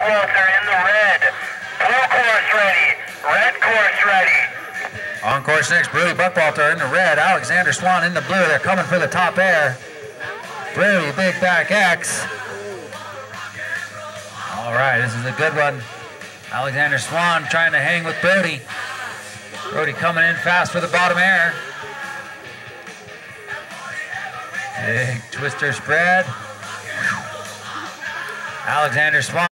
Walter in the red. Blue course ready. Red course ready. On course six, Brody Buckwalter in the red, Alexander Swan in the blue. They're coming for the top air. Brody, big back X. All right, this is a good one. Alexander Swan trying to hang with Brody. Brody coming in fast for the bottom air. Big twister spread. Alexander Swan.